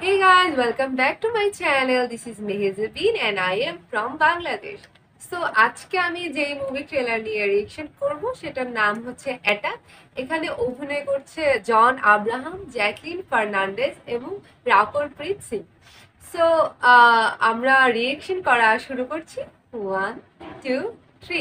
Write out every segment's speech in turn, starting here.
Hey guys, welcome back to my channel. This is Mehezabin and I am from Bangladesh. So আজকে আমি যেই movie trailer নিয়ে reaction করব সেটার নাম হচ্ছে অ্যাটাক এখানে অভিনয় করছে জন আব্রাহাম জ্যাকলিন ফার্নান্ডেজ এবং রাকল প্রীত সিং সো আমরা রিয়েকশন করা শুরু করছি ওয়ান টু থ্রি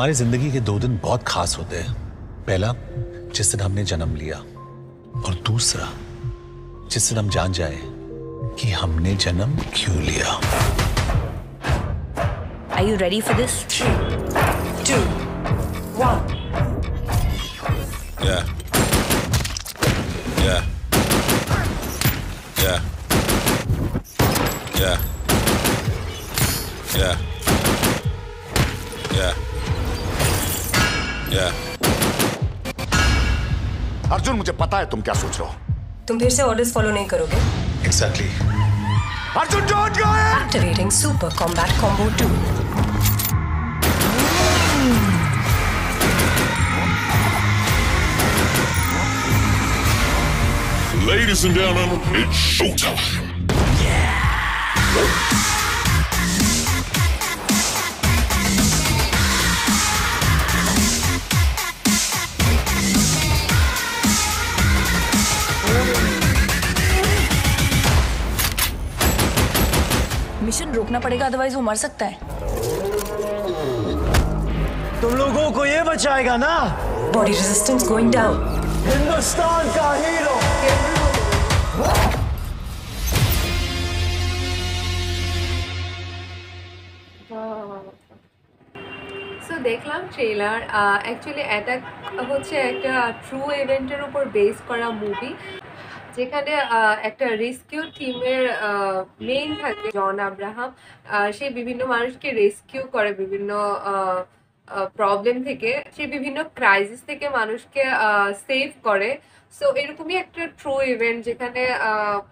हमारी ज़िंदगी के दो दिन बहुत खास होते हैं पहला जिस दिन हमने जन्म लिया और दूसरा जिस दिन हम जान जाए कि हमने जन्म क्यों लिया Are you ready for this? two, one. Yeah. Yeah. Yeah. Yeah. Yeah. Yeah. Yeah. Arjun मुझे पता है तुम क्या सोच रहे हो। तुम फिर से ऑर्डर्स फॉलो नहीं करोगे? Exactly Arjun don't go activating super combat combo two Ladies and gentlemen, it's showtime. Mission रोकना पड़ेगा अदरवाइज वो मर सकता है तुम लोगों को ये बचाएगा ना body resistance going down Hindustan का हीरो সো দেখলাম ট্রেলার অ্যাকচুয়ালি অ্যাটাক হচ্ছে একটা ট্রু ইভেন্টের উপর বেস করা মুভি যেখানে একটা রেস্কিউ টিমের মেইন থাকে জন আব্রাহাম। সে বিভিন্ন মানুষকে রেস্কিউ করে বিভিন্ন প্রবলেম থেকে। সে বিভিন্ন ক্রাইসিস থেকে মানুষকে সেভ করে। সো এরকমই একটা ট্রু ইভেন্ট যেখানে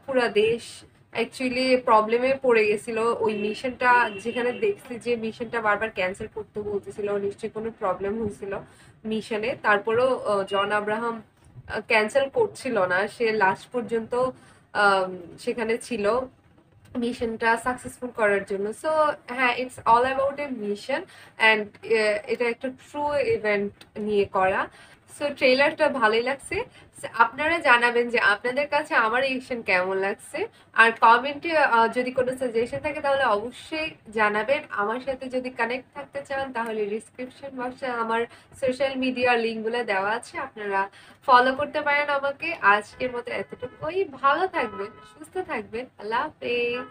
পুরা দেশ অ্যাকচুয়ালি প্রবলেমে পড়ে গেছিল। ওই মিশনটা যেখানে দেখছি যে মিশনটা বারবার ক্যান্সেল করতে বলতেছিল। নিশ্চয়ই কোনো প্রবলেম হয়েছিল মিশনে তারপরেও জন আব্রাহাম ক্যান্সেল করছিল না। সে লাস্ট পর্যন্ত সেখানে ছিল মিশনটা সাকসেসফুল করার জন্য। সো হ্যাঁ it's all about a mission and এটা একটা ট্রু ইভেন্ট নিয়ে করা। সো ট্রেলারটা ভালোই লাগছে। আপনারা জানাবেন যে আপনাদের কাছে আমার রিয়েকশন কেমন লাগছে। আর কমেন্টে যদি কোনো সাজেশন থাকে, তাহলে অবশ্যই জানাবেন। আমার সাথে যদি কানেক্ট থাকতে চান, তাহলে ডিসক্রিপশন বক্সে আমার সোশ্যাল মিডিয়ার লিঙ্কগুলো দেওয়া আছে। আপনারা ফলো করতে পারেন আমাকে। আজকের মতো এতটুকুই। ভালো থাকবেন, সুস্থ থাকবেন। আল্লাহ হাফেজ।